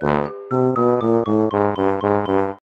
Bye.